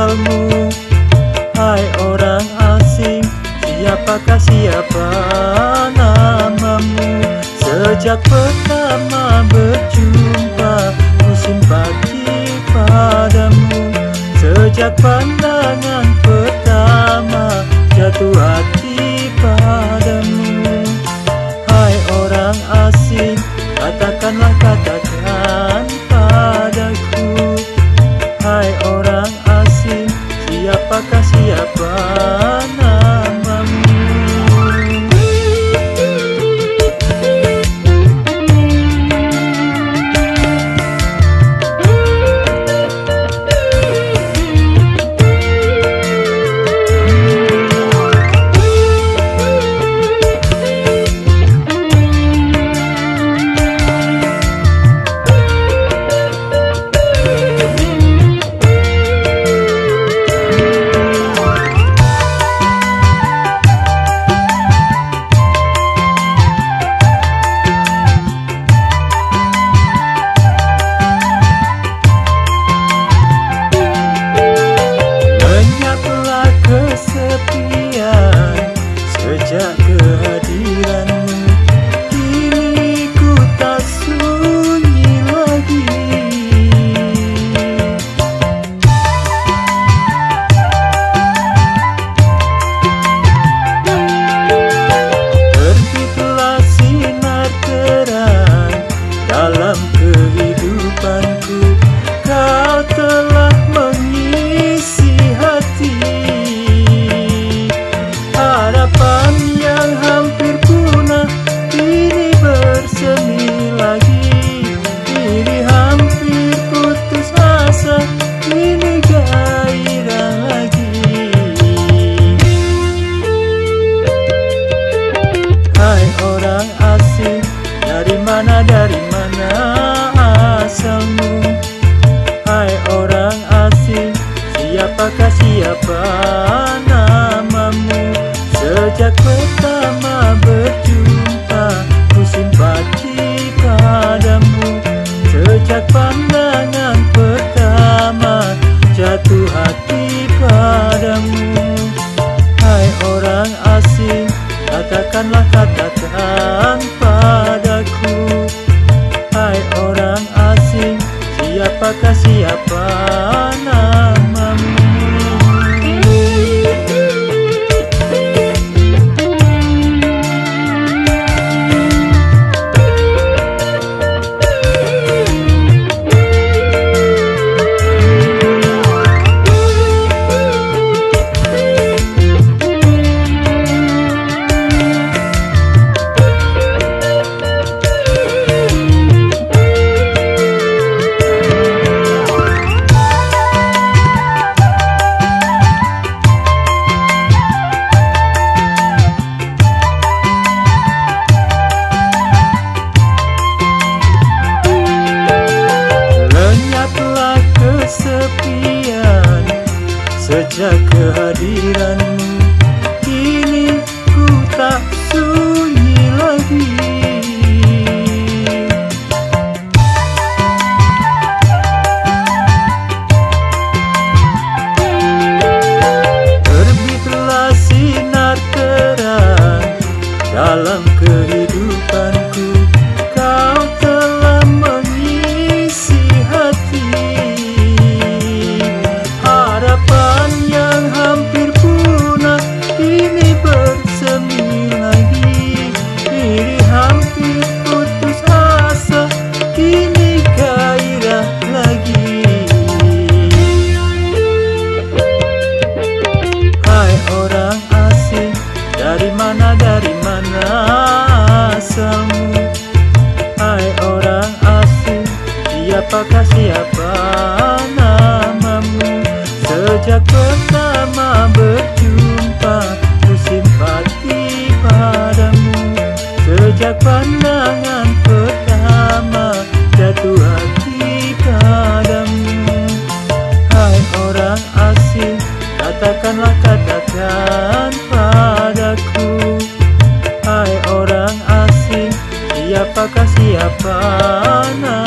tinggalmu. Hai orang asing Siapakah siapa namamu? Sejak pertama berjumpa apa siapa namamu? Sejak pertama berjumpa Ku simpati padamu. Sejak pandangan pertama Jatuh hati padamu. Hai orang asing Katakanlah kata-kata. kesepian Sejak kehadiranmu Kini ku tak sunyi lagi. Terbitlah sinar terang Dalam asamu Hai orang asing Siapakah siapa? Rabbana